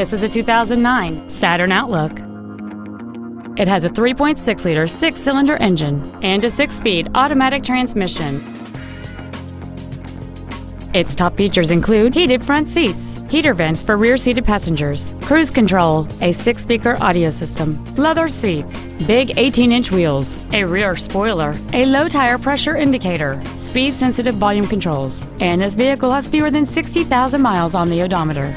This is a 2009 Saturn Outlook. It has a 3.6-liter six-cylinder engine and a six-speed automatic transmission. Its top features include heated front seats, heater vents for rear-seated passengers, cruise control, a six-speaker audio system, leather seats, big 18-inch wheels, a rear spoiler, a low tire pressure indicator, speed-sensitive volume controls, and this vehicle has fewer than 60,000 miles on the odometer.